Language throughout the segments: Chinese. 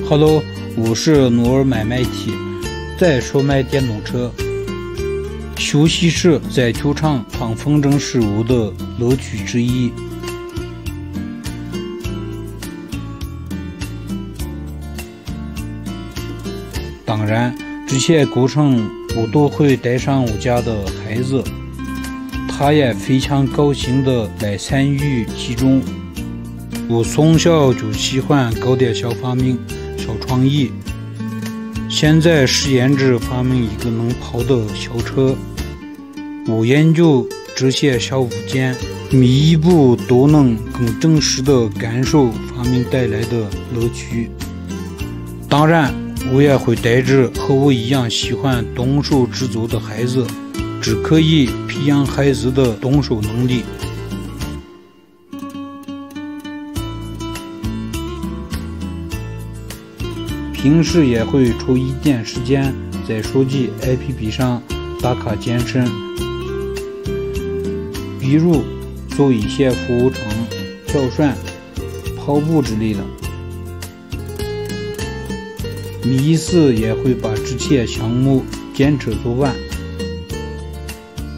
Hello，我是努尔买卖体，在售卖电动车。休息室在球场看风筝事物的乐趣之一。当然，这些过程我都会带上我家的孩子，他也非常高兴的来参与其中。我从小就喜欢搞点小发明。小创意，现在实验着发明一个能跑的小车。我研究这些小物件，每一步都能更真实的感受发明带来的乐趣。当然，我也会带着和我一样喜欢动手制作的孩子，只可以培养孩子的动手能力。平时也会抽一点时间在手机 APP 上打卡健身，比如做一些俯卧撑、跳绳、跑步之类的。每一次也会把这些项目坚持做完，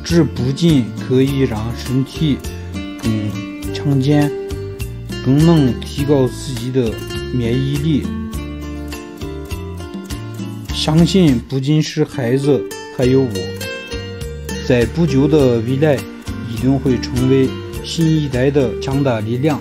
这不仅可以让身体更强健，更能提高自己的免疫力。相信不仅是孩子，还有我，在不久的未来，一定会成为新一代的强大力量。